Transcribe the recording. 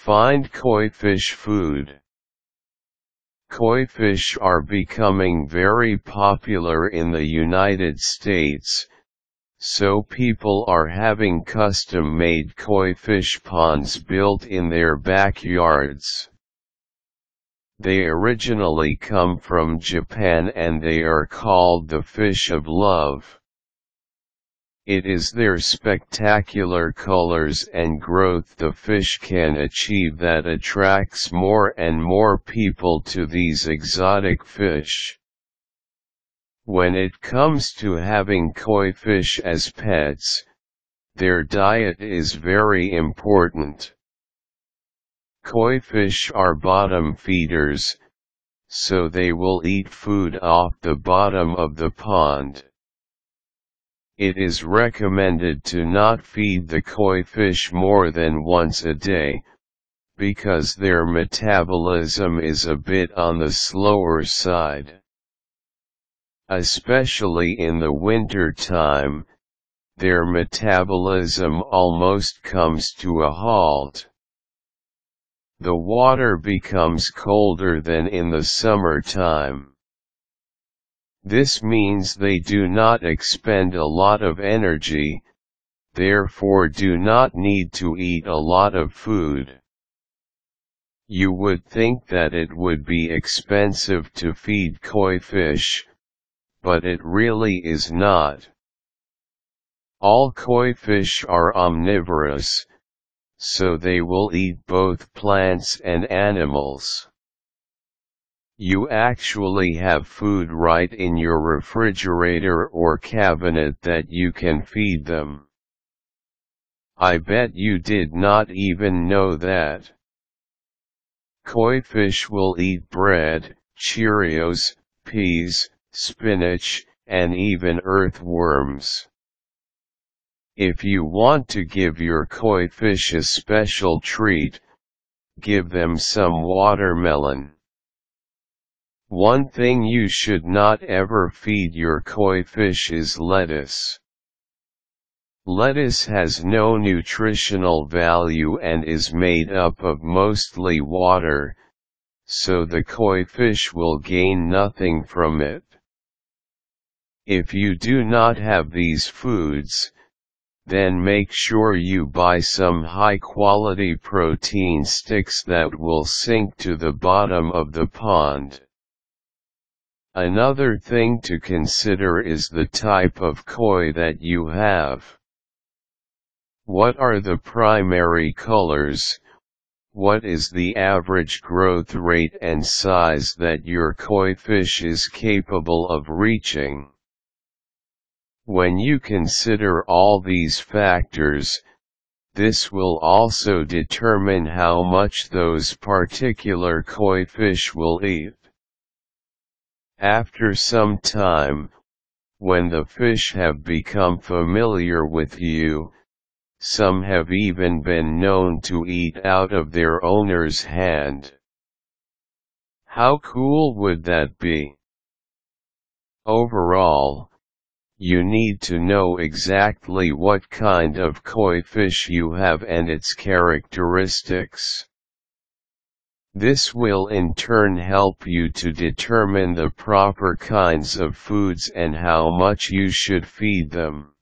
Find koi fish food. Koi fish are becoming very popular in the United States, so people are having custom-made koi fish ponds built in their backyards. They originally come from Japan and they are called the fish of love. It is their spectacular colors and growth the fish can achieve that attracts more and more people to these exotic fish. When it comes to having koi fish as pets, their diet is very important. Koi fish are bottom feeders, so they will eat food off the bottom of the pond. It is recommended to not feed the koi fish more than once a day, because their metabolism is a bit on the slower side. Especially in the winter time, their metabolism almost comes to a halt. The water becomes colder than in the summer time. This means they do not expend a lot of energy, therefore do not need to eat a lot of food. You would think that it would be expensive to feed koi fish, but it really is not. All koi fish are omnivorous, so they will eat both plants and animals. You actually have food right in your refrigerator or cabinet that you can feed them. I bet you did not even know that. Koi fish will eat bread, Cheerios, peas, spinach, and even earthworms. If you want to give your koi fish a special treat, give them some watermelon. One thing you should not ever feed your koi fish is lettuce. Lettuce has no nutritional value and is made up of mostly water, so the koi fish will gain nothing from it. If you do not have these foods, then make sure you buy some high quality protein sticks that will sink to the bottom of the pond. Another thing to consider is the type of koi that you have. What are the primary colors? What is the average growth rate and size that your koi fish is capable of reaching? When you consider all these factors, this will also determine how much those particular koi fish will eat. After some time, when the fish have become familiar with you, some have even been known to eat out of their owner's hand. How cool would that be? Overall, you need to know exactly what kind of koi fish you have and its characteristics. This will in turn help you to determine the proper kinds of foods and how much you should feed them.